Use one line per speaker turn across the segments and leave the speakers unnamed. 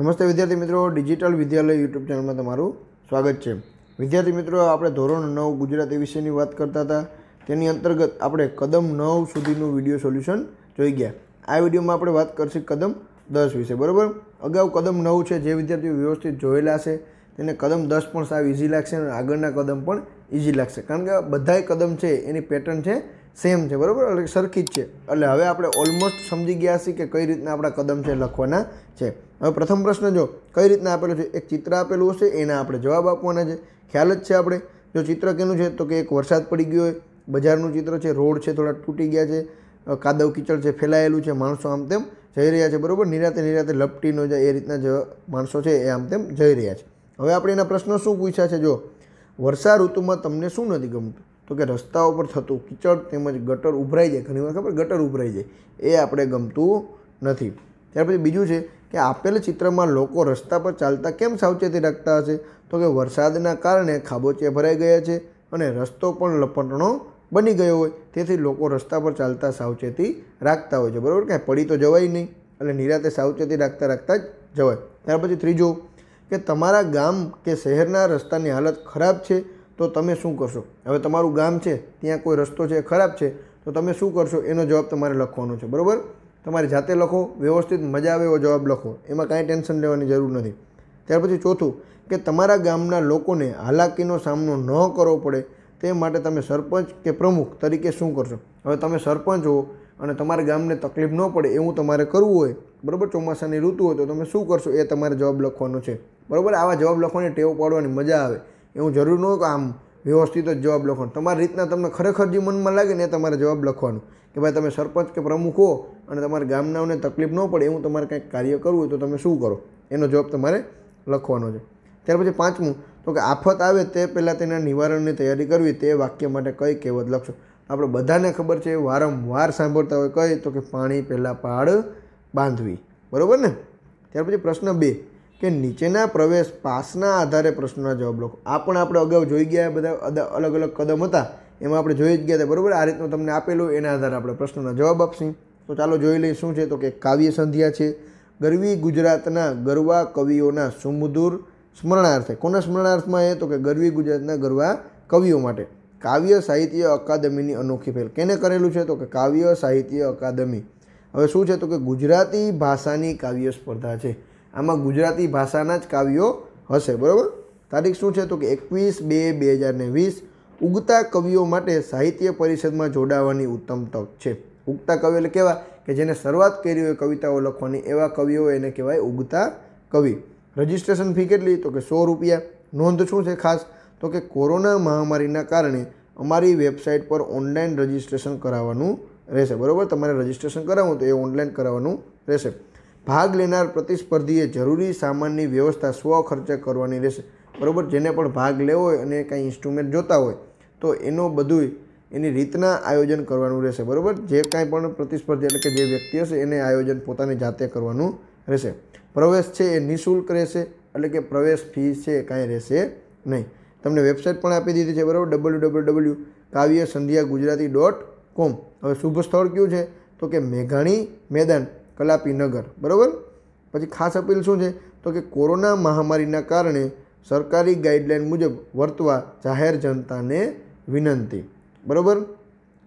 નમસ્તે વિદ્યાર્થી મિત્રો, ડિજિટલ વિદ્યાલય યુટ્યુબ ચેનલમાં તમારું સ્વાગત છે. વિદ્યાર્થી મિત્રો, આપણે ધોરણ નવ ગુજરાતી વિષયની વાત કરતા હતા. તેની અંતર્ગત આપણે કદમ નવ સુધીનું વીડિયો સોલ્યુશન જોઈ ગયા. આ વિડીયોમાં આપણે વાત કરશું કદમ દસ વિશે, બરાબર? અગાઉ કદમ નવ છે, જે વિદ્યાર્થીઓ વ્યવસ્થિત જોયેલા છે. તેને કદમ દસ પણ સાવ ઇઝી લાગશે અને આગળના કદમ પણ ઇઝી લાગશે. કારણ કે બધાય કદમ છે, એની પેટર્ન છે સેમ છે, બરાબર? એટલે સરખી જ છે. એટલે હવે આપણે ઓલમોસ્ટ સમજી ગયા છીએ કે કઈ રીતના આપણા કદમ છે લખવાના છે. હવે પ્રથમ પ્રશ્ન જો, કઈ રીતના આપેલું છે? એક ચિત્ર આપેલું હશે, એના આપણે જવાબ આપવાના છે. ખ્યાલ જ છે આપણે. જો ચિત્ર કેનું છે, તો કે એક વરસાદ પડી ગયો હોય, બજારનું ચિત્ર છે, રોડ છે થોડા તૂટી ગયા છે કાદવ કીચડ છે, ફેલાયેલું છે, માણસો આમ તેમ જઈ રહ્યા છે, બરાબર? નિરાતે નિરાતે લપટી ન જાય, એ રીતના જ માણસો છે એ આમ તેમ જઈ રહ્યા છે. હવે આપણે એના પ્રશ્નો શું પૂછ્યા છે, જો? વર્ષા ઋતુમાં તમને શું નથી ગમતું? તો કે રસ્તાઓ પર થતું કીચડ તેમજ ગટર ઉભરાઈ જાય. ઘણીવાર ખબર? ગટર ઉભરાઈ જાય. એ આપણે ગમતું નથી. ત્યાર પછી બીજું છે કે આપેલ ચિત્રમાં લોકો રસ્તા પર ચાલતા કેમ સાવચેતી રાખતા હશે? તો કે વરસાદના કારણે ખાબોચિયા ભરાઈ ગયા છે અને રસ્તો પણ લપટણો બની ગયો હોય. તેથી લોકો રસ્તા પર ચાલતા સાવચેતી રાખતા હોય છે. બરાબર? કાંઈ પડી તો જવાય નહીં. એટલે નિરાતે સાવચેતી રાખતા રાખતા જ જવાય. ત્યાર પછી ત્રીજું કે તમારા ગામ કે શહેરના રસ્તાની હાલત ખરાબ છે તો તમે શું કરશો? હવે તમારું ગામ છે, ત્યાં કોઈ રસ્તો છે, ખરાબ છે, તો તમે શું કરશો? એનો જવાબ તમારે લખવાનો છે, બરાબર? તમારે જાતે લખો, વ્યવસ્થિત મજા આવે એવો જવાબ લખો, એમાં કાંઈ ટેન્શન લેવાની જરૂર નથી. ત્યાર પછી ચોથું, કે તમારા ગામના લોકોને હાલાકીનો સામનો ન કરવો પડે, તે માટે તમે સરપંચ કે પ્રમુખ તરીકે શું કરશો? હવે તમે સરપંચ હો અને તમારા ગામને તકલીફ ન પડે એવું તમારે કરવું હોય, બરાબર? ચોમાસાની ઋતુ હોય તો તમે શું કરશો? એ તમારે જવાબ લખવાનો છે, બરાબર? આવા જવાબ લખવાની ટેવ પાડવાની મજા આવે. એવું જરૂર ન કે આમ વ્યવસ્થિત જ જવાબ લખવાનો. તમારી રીતના તમને ખરેખર જે મનમાં લાગે ને તમારે જવાબ લખવાનું. કે ભાઈ તમે સરપંચ કે પ્રમુખ હો અને તમારા ગામનાઓને તકલીફ ન પડે એવું તમારે કંઈક કાર્ય કરવું હોય તો તમે શું કરો? એનો જવાબ તમારે લખવાનો છે. ત્યાર પછી પાંચમું, તો કે આફત આવે તે પહેલાં તેના નિવારણની તૈયારી કરવી, તે વાક્ય માટે કઈ કહેવત લખશો? આપણે બધાને ખબર છે, વારંવાર સાંભળતા હોય કઈ, તો કે પાણી પહેલાં પહાડ બાંધવી. બરાબર ને? ત્યાર પછી પ્રશ્ન બે કે નીચેના પ્રવેશ પાસના આધારે પ્રશ્નના જવાબ લખો. આ પણ આપણે અગાઉ જોઈ ગયા બધા અલગ અલગ કદમ હતા. એમાં આપણે જોઈ જ ગયા હતા. બરાબર? આ રીતનું તમને આપેલું એના આધારે આપણે પ્રશ્નના જવાબ આપશું. તો ચાલો જોઈ લઈએ શું છે. તો કે કાવ્ય સંધ્યા છે. ગરવી ગુજરાતના ગરવા કવિઓના સુમધુર સ્મરણાર્થે. કોના સ્મરણાર્થમાં એ? તો કે ગરવી ગુજરાતના ગરવા કવિઓ માટે. કાવ્ય સાહિત્ય અકાદમીની અનોખી પહેલ. કેને કરેલું છે? તો કે કાવ્ય સાહિત્ય અકાદમી. હવે શું છે? તો કે ગુજરાતી ભાષાની કાવ્ય સ્પર્ધા છે. આમાં ગુજરાતી ભાષાના જ કાવ્યો હશે, બરાબર? તારીખ શું છે તો કે એકવીસ બે બે હજાર ને વીસ, ઉગતા કવિઓ માટે સાહિત્ય પરિષદમાં જોડાવાની ઉત્તમ તક છે. ઉગતા કવિ એટલે કેવા? કે જેને શરૂઆત કરી હોય કવિતાઓ લખવાની, એવા કવિઓ એને કહેવાય ઉગતા કવિ. રજિસ્ટ્રેશન ફી કેટલી? તો કે સો રૂપિયા. નોંધ શું છે ખાસ? તો કે કોરોના મહામારીના કારણે અમારી વેબસાઇટ પર ઓનલાઈન રજિસ્ટ્રેશન કરાવવાનું રહેશે, બરાબર? તમારે રજિસ્ટ્રેશન કરાવવું તો એ ઓનલાઈન કરાવવાનું રહેશે. ભાગ લેનાર પ્રતિસ્પર્ધીએ જરૂરી સામાનની વ્યવસ્થા સ્વ ખર્ચે કરવાની રહેશે. બરાબર? જેને પણ ભાગ લેવો હોય અને કાંઈ ઇન્સ્ટ્રુમેન્ટ જોતા હોય, તો એનો બધું એની રીતના આયોજન કરવાનું રહેશે. બરાબર? જે કાંઈ પણ પ્રતિસ્પર્ધી એટલે કે જે વ્યક્તિ હશે, એને આયોજન પોતાની જાતે કરવાનું રહેશે. પ્રવેશ છે એ નિઃશુલ્ક રહેશે, એટલે કે પ્રવેશ ફી છે કાંઈ રહેશે નહીં. તમને વેબસાઇટ પણ આપી દીધી છે, બરાબર? ડબલ્યુ ડબલ્યુ ડબલ્યુ કાવ્ય સંધ્યા ગુજરાતી ડોટ કોમ. હવે શુભ સ્થળ કયું છે? તો કે મેઘાણી મેદાન. કલાપીનગર, બરાબર? પછી ખાસ અપીલ શું છે? તો કે કોરોના મહામારીના કારણે સરકારી ગાઈડલાઇન મુજબ વર્તવા જાહેર જનતાને વિનંતી, બરાબર?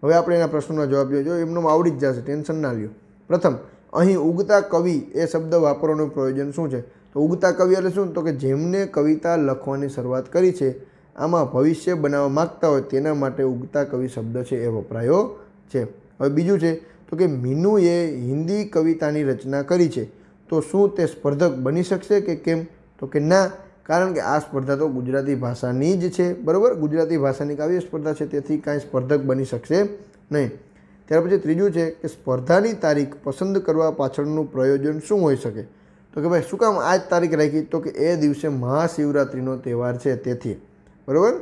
હવે આપણે એના પ્રશ્નોના જવાબ જોઈજો એમનો આવડી જ જશે, ટેન્શન ના લ્યો. પ્રથમ, અહીં ઉગતા કવિ એ શબ્દ વાપરવાનું પ્રયોજન શું છે? તો ઉગતા કવિ એટલે શું? તો કે જેમને કવિતા લખવાની શરૂઆત કરી છે, આમાં ભવિષ્ય બનાવવા માગતા હોય તેના માટે ઉગતા કવિ શબ્દ છે એ વપરાયો છે. હવે બીજું છે તો કે મીનુએ હિન્દી કવિતાની રચના કરી છે. તો શું તે સ્પર્ધક બની શકશે કે કેમ? તો કે ના, કારણ કે આ સ્પર્ધા તો ગુજરાતી ભાષાની જ છે, બરાબર? ગુજરાતી ભાષાની કાવ્ય સ્પર્ધા છે, તેથી કાંઈ સ્પર્ધક બની શકશે નહીં. ત્યાર પછી ત્રીજું છે કે સ્પર્ધાની તારીખ પસંદ કરવા પાછળનું પ્રયોજન શું હોઈ શકે? તો કે ભાઈ, શું કામ આ જ તારીખ રાખી? તો કે એ દિવસે મહાશિવરાત્રિનો તહેવાર છે તેથી, બરાબર?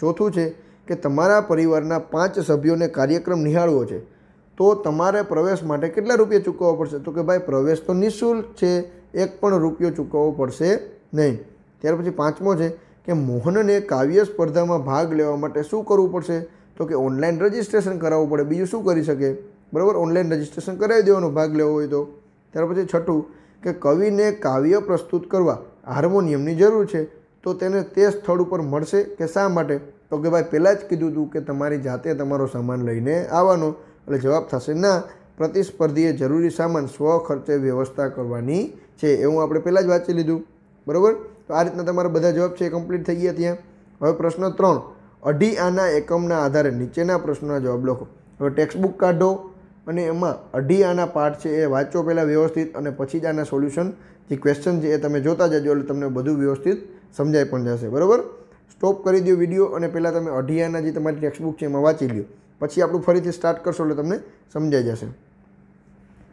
ચોથું છે કે તમારા પરિવારના પાંચ સભ્યોને કાર્યક્રમ નિહાળવો છે. તો તમારે પ્રવેશ માટે કેટલા રૂપિયા ચૂકવવા પડશે? તો કે ભાઈ, પ્રવેશ તો નિઃશુલ્ક છે, એક પણ રૂપિયો ચૂકવવો પડશે નહીં. ત્યાર પછી પાંચમો છે કે મોહનને કાવ્ય સ્પર્ધામાં ભાગ લેવા માટે શું કરવું પડશે? તો કે ઓનલાઈન રજિસ્ટ્રેશન કરાવવું પડે. બીજું શું કરી શકે? બરાબર? ઓનલાઈન રજિસ્ટ્રેશન કરાવી દેવાનો ભાગ લેવો હોય તો. ત્યાર પછી છઠ્ઠું કે કવિને કાવ્ય પ્રસ્તુત કરવા હાર્મોનિયમની જરૂર છે. તો તેને તે સ્થળ ઉપર મળશે કે શા માટે? તો કે ભાઈ પહેલાં જ કીધું હતું કે તમારી જાતે તમારો સામાન લઈને આવવાનો. એટલે જવાબ થશે, ના, પ્રતિસ્પર્ધીએ જરૂરી સામાન સ્વ ખર્ચે વ્યવસ્થા કરવાની છે. એવું આપણે પહેલાં જ વાંચી લીધું. બરાબર? તો આ રીતના તમારા બધા જવાબ છે એ કમ્પ્લીટ થઈ ગયા ત્યાં. હવે પ્રશ્ન ત્રણ. અઢી આના એકમના આધારે નીચેના પ્રશ્નોના જવાબ લખો. હવે ટેક્સ્ટબુક કાઢો અને એમાં અઢી આના પાઠ છે એ વાંચો પહેલાં વ્યવસ્થિત અને પછી જ આના સોલ્યુશન જે ક્વેશ્ચન છે એ તમે જોતા જજો એટલે તમને બધું વ્યવસ્થિત સમજાઈ પણ જશે. બરાબર? સ્ટોપ કરી દો વીડિયો અને પહેલાં તમે અઢી આના જે તમારી ટેક્સ્ટબુક છે એમાં વાંચી લ્યો. પછી આપણું ફરીથી સ્ટાર્ટ કરશો એટલે તમને સમજાઈ જશે.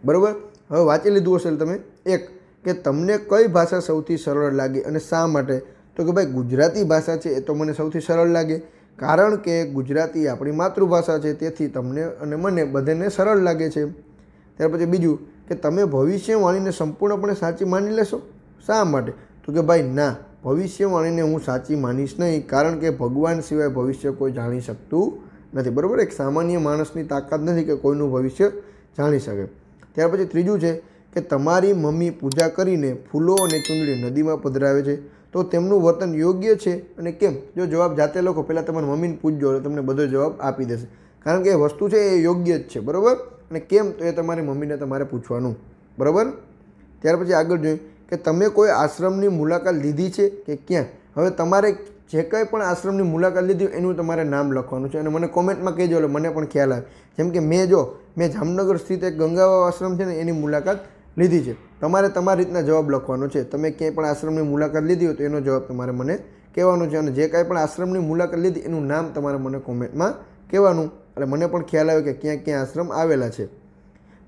બરાબર? હવે વાંચી લીધું હશે એટલે તમે એક, કે તમને કઈ ભાષા સૌથી સરળ લાગે અને શા માટે? તો કે ભાઈ ગુજરાતી ભાષા છે એ તો મને સૌથી સરળ લાગે. કારણ કે ગુજરાતી આપણી માતૃભાષા છે, તેથી તમને અને મને બધાને સરળ લાગે છે. ત્યાર પછી બીજું, કે તમે ભવિષ્યવાણીને સંપૂર્ણપણે સાચી માની લેશો? શા માટે? તો કે ભાઈ ના, ભવિષ્યવાણીને હું સાચી માનીશ નહીં, કારણ કે ભગવાન સિવાય ભવિષ્ય કોઈ જાણી શકતું નથી. બરાબર? એક સામાન્ય માણસની તાકાત નથી કે કોઈનું ભવિષ્ય જાણી શકે. ત્યાર પછી ત્રીજું છે કે તમારી મમ્મી પૂજા કરીને ફૂલો અને ચૂંદડી નદીમાં પધરાવે છે. તો તેમનું વર્તન યોગ્ય છે અને કેમ? જો જવાબ જાતે લખો, પહેલાં તમારી મમ્મીને પૂછજો એટલે તમને બધો જવાબ આપી દેશે. કારણ કે એ વસ્તુ છે એ યોગ્ય જ છે. બરાબર? અને કેમ તો એ તમારી મમ્મીને તમારે પૂછવાનું. બરાબર? ત્યાર પછી આગળ જોઈએ કે તમે કોઈ આશ્રમની મુલાકાત લીધી છે કે ક્યાં? હવે તમારે જે કંઈ પણ આશ્રમની મુલાકાત લીધી એનું તમારે નામ લખવાનું છે અને મને કોમેન્ટમાં કહેજો એટલે મને પણ ખ્યાલ આવે. જેમ કે મેં જો, મેં જામનગર સ્થિત એક ગંગાવા આશ્રમ છે ને, એની મુલાકાત લીધી છે. તમારે તમારી રીતના જવાબ લખવાનો છે. તમે ક્યાંય પણ આશ્રમની મુલાકાત લીધી હોય તો એનો જવાબ તમારે મને કહેવાનો છે અને જે કાંઈ પણ આશ્રમની મુલાકાત લીધી એનું નામ તમારે મને કોમેન્ટમાં કહેવાનું. એટલે મને પણ ખ્યાલ આવે કે ક્યાં ક્યાં આશ્રમ આવેલા છે.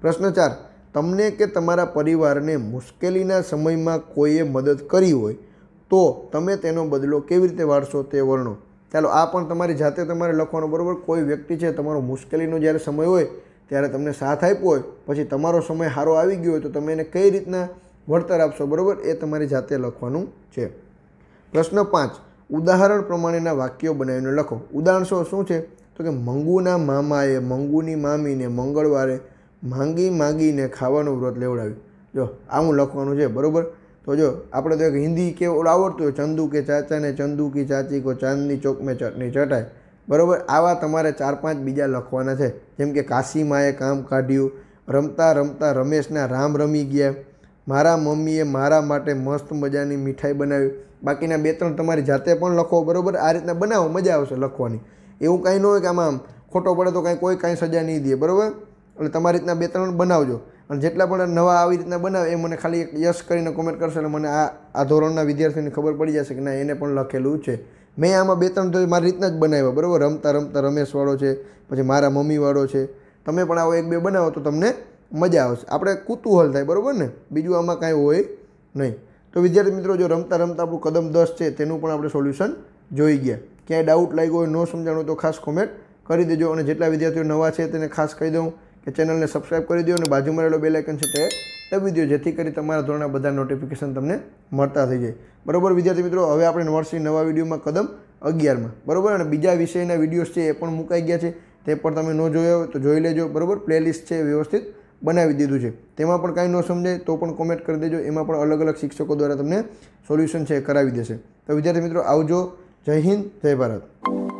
પ્રશ્ન ચાર, તમને કે તમારા પરિવારને મુશ્કેલીના સમયમાં કોઈએ મદદ કરી હોય? તો તમે તેનો બદલો કેવી રીતે વાળશો તે વર્ણો? ચાલો, આ પણ તમારી જાતે તમારે લખવાનું બરાબર. કોઈ વ્યક્તિ છે, તમારો મુશ્કેલીનો જ્યારે સમય હોય, ત્યારે તમને સાથ આપ્યો હોય, પછી તમારો સમય સારો આવી ગયો હોય, તો તમે એને કઈ રીતના વળતર આપશો? બરાબર? એ તમારી જાતે લખવાનું છે. પ્રશ્ન પાંચ. ઉદાહરણ પ્રમાણેના વાક્યો બનાવીને લખો. ઉદાહરણ શું છે? તો કે મંગુના મામાએ મંગુની મામીને મંગળવારે માંગી માંગીને ખાવાનું વ્રત લેવડાવ્યું. જો આવું લખવાનું છે, બરાબર? તો જો, આપણે તો એક હિન્દી કે આવડતું હોય, ચંદુ કે ચાચા ને ચંદુ કી ચાચી કો ચાંદની ચોક મેં ચટણી ચટાય. બરાબર? આવા તમારે ચાર પાંચ બીજા લખવાના છે. જેમ કે કાશીમાએ કામ કાઢ્યું, રમતા રમતા રમેશના રામ રમી ગયા, મારા મમ્મીએ મારા માટે મસ્ત મજાની મીઠાઈ બનાવી. બાકીના બે ત્રણ તમારી જાતે પણ લખો, બરાબર? આ રીતના બનાવો, મજા આવશે લખવાની. એવું કાંઈ ન હોય કે આમાં ખોટો પડે તો કાંઈ કોઈ કાંઈ સજા નહીં દે, બરાબર? એટલે તમારી રીતના બે ત્રણ બનાવજો. અને જેટલા પણ નવા આવી રીતના બનાવે, એ મને ખાલી એક યસ કરીને કોમેન્ટ કરશે એટલે મને આ આ ધોરણના વિદ્યાર્થીઓને ખબર પડી જશે કે ના, એને પણ લખેલું છે. મેં આમાં બે ત્રણ તો મારી રીતના જ બનાવ્યા, બરાબર? રમતા રમતા રમેશવાળો છે, પછી મારા મમ્મીવાળો છે. તમે પણ આવો એક બે બનાવો તો તમને મજા આવશે. આપણે કુતૂહલ થાય, બરાબર ને? બીજું આમાં કાંઈ હોય નહીં. તો વિદ્યાર્થી મિત્રો, જો રમતા રમતા આપણું કદમ દસ છે, તેનું પણ આપણે સોલ્યુશન જોઈ ગયા. ક્યાંય ડાઉટ લાગ્યો હોય, ન સમજાણું તો ખાસ કોમેન્ટ કરી દેજો અને જેટલા વિદ્યાર્થીઓ નવા છે, તેને ખાસ કહી દઉં. કે ચેનલને સબસ્ક્રાઈબ કરી દો અને બાજુમાં રહેલો બેલ આઇકન છે તે દબી દો, જેથી કરી તમારા ધોરણના બધા નોટિફિકેશન તમને મળતા થઈ જાય. બરાબર, વિદ્યાર્થી મિત્રો, હવે આપણે વર્ષની નવા વિડીયોમાં કદમ અગિયારમાં. બરાબર, અને બીજા વિષયના વિડીયોઝ છે એ પણ મુકાઈ ગયા છે. તે પણ તમે ન જોયા હોય તો જોઈ લેજો. બરાબર પ્લેલિસ્ટ છે વ્યવસ્થિત બનાવી દીધું છે. તેમાં પણ કાંઈ ન સમજાય તો પણ કોમેન્ટ કરી દેજો. એમાં પણ અલગ અલગ શિક્ષકો દ્વારા તમને સોલ્યુશન છે કરાવી દેશે. તો વિદ્યાર્થી મિત્રો, આવજો. જય હિન્દ, જય ભારત.